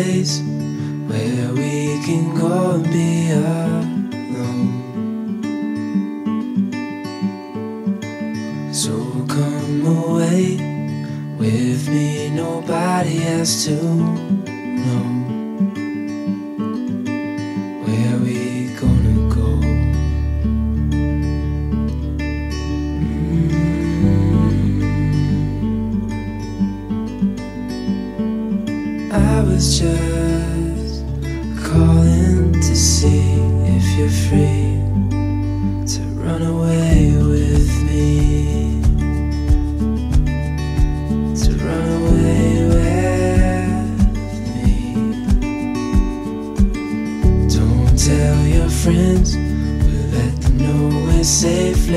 place where we can go and be alone. So come away with me, nobody has to calling to see if you're free to run away with me. To run away with me. Don't tell your friends, we'll let them know we're safe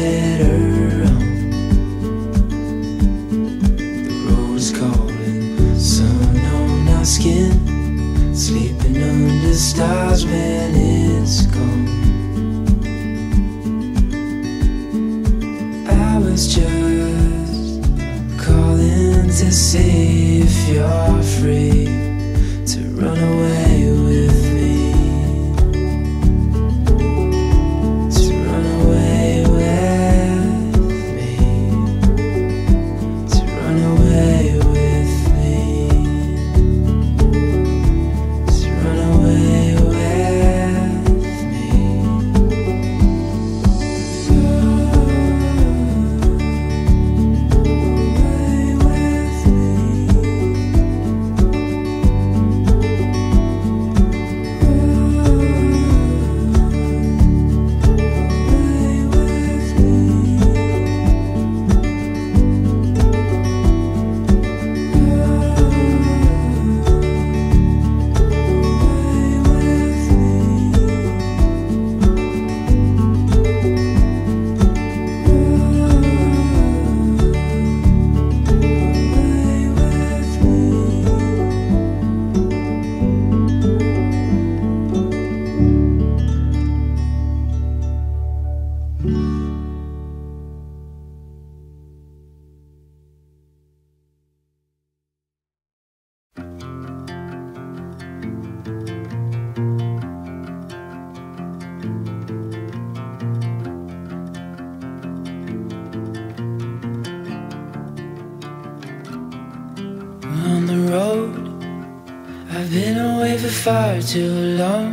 I've been away for far too long,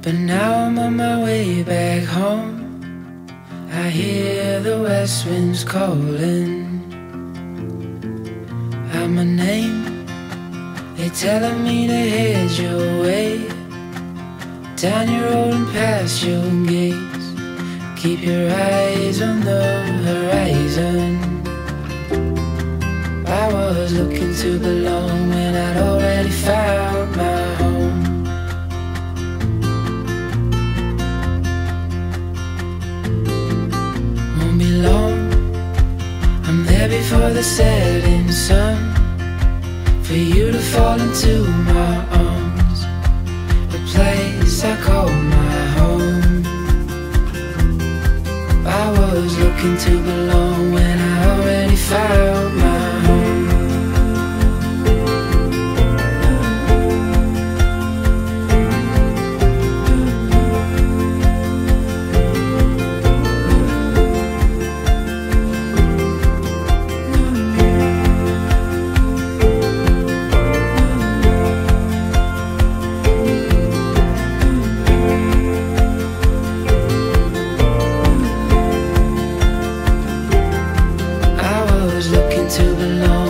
but now I'm on my way back home. I hear the west winds calling out my name. They're telling me to head your way, down your road and past your gates. Keep your eyes on the horizon. I was looking to belong when I'd already found my home. Won't be long, I'm there before the setting sun. For you to fall into my arms, the place I call my home. I was looking to belong to belong.